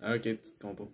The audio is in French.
Ah, ok, petite compo.